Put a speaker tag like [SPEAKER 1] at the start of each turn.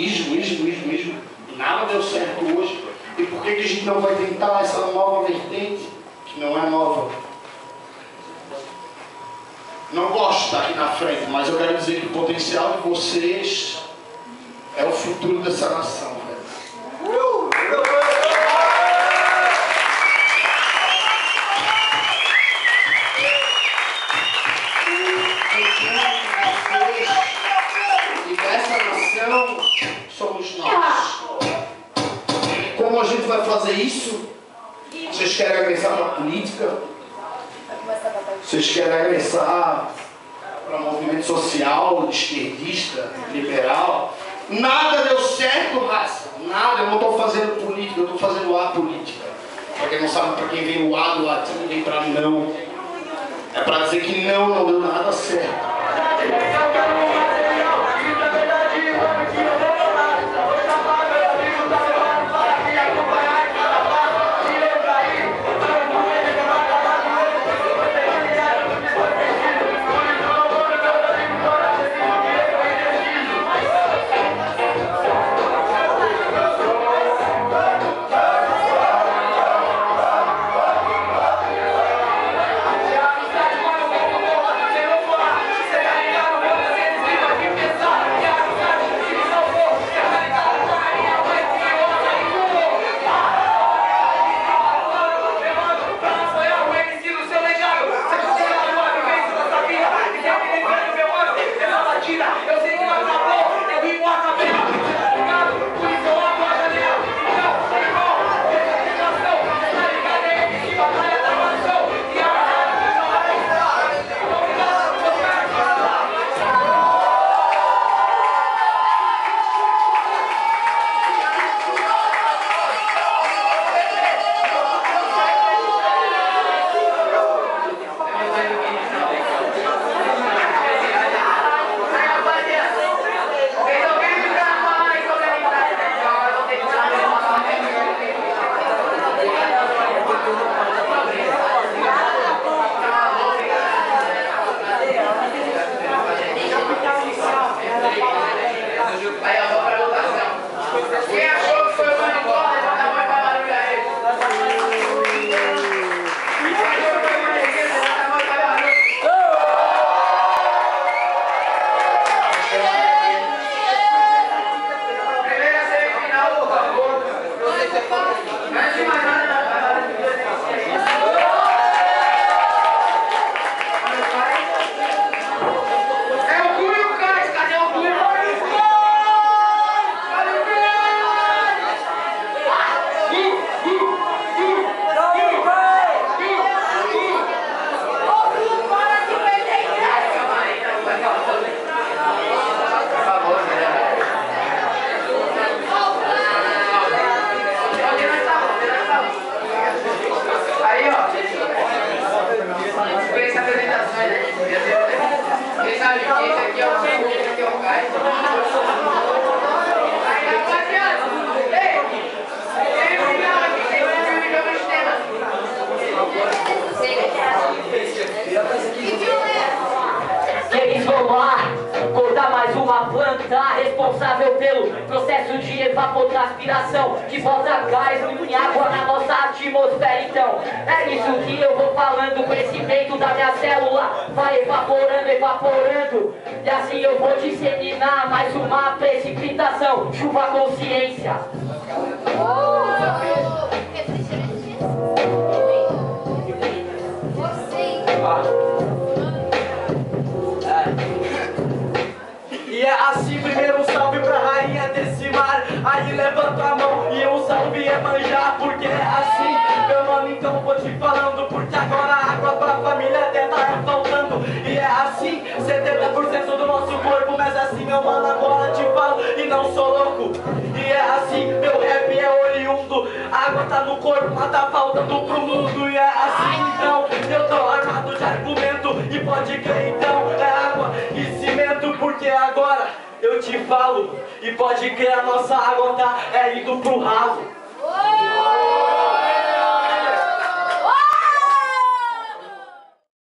[SPEAKER 1] ismo, ismo, ismo, ismo. Nada deu certo hoje. E por que, que a gente não vai tentar essa nova vertente, que não é nova? Não gosto de estar aqui na frente, mas eu quero dizer que o potencial de vocês é o futuro dessa nação. Como a gente vai fazer isso? Vocês querem agressar para a política? Vocês querem agressar para movimento social, esquerdista, liberal? Nada deu certo, raça. Nada. Eu não estou fazendo política, eu estou fazendo a política. Para quem não sabe, para quem vem o A do latim, vem para não. É para dizer que não, não deu nada certo.
[SPEAKER 2] Antes de mais nada, faz barulho. É o Gu e o Cais, cadê o Gu? Cadê o Gu? Gu, Gu, Gu, Gu, Gu, Gu. Por favor, né? Onde nós estamos? Onde nós estamos? Aí, ó. Fez apresentações aí. Quem sabe que esse aqui é o Gu, esse aqui é o Cais. Aí, rapaziada. Ei! Tem um final aqui, tem um filme que eu não
[SPEAKER 3] Lá cortar mais uma planta responsável pelo processo de evapotranspiração que bota gás e água na nossa atmosfera. Então, é isso que eu vou falando. O conhecimento da minha célula vai evaporando, evaporando. E assim eu vou disseminar mais uma precipitação. Chuva consciência.
[SPEAKER 4] E é assim, primeiro um salve pra rainha desse mar. Aí levanta a mão e um salve é manjar Porque é assim, meu nome então vou te falando Porque agora a água pra família dela é faltando. E é assim, 70% do nosso corpo Mas assim, meu mano, agora te falo e não sou louco. E é assim, meu rap é oriundo. Água tá no corpo, mas tá faltando pro mundo. E é assim, então, eu tô armado de argumento. E pode crer, então, é Porque agora eu te falo E pode crer, a nossa água tá é indo pro ralo